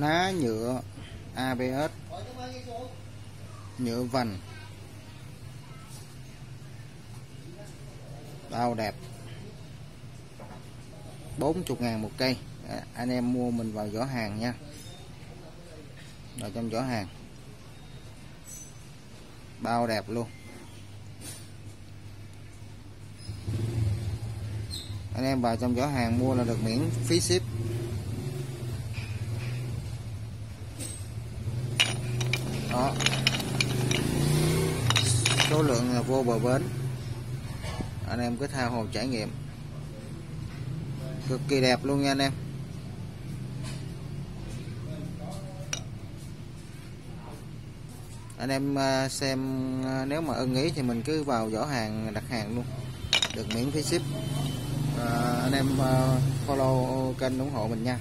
ná nhựa ABS nhựa vành bao đẹp 40 ngàn một cây. À, anh em mua mình vào giỏ hàng nha. Vào trong giỏ hàng. Bao đẹp luôn. Anh em vào trong giỏ hàng mua là được miễn phí ship. Đó. Số lượng là vô bờ bến. Anh em cứ tha hồ trải nghiệm. Cực kỳ đẹp luôn nha anh em. Anh em à, xem à, nếu mà ưng ý thì mình cứ vào giỏ hàng đặt hàng luôn. Được miễn phí ship. À, anh em à, follow kênh ủng hộ mình nha.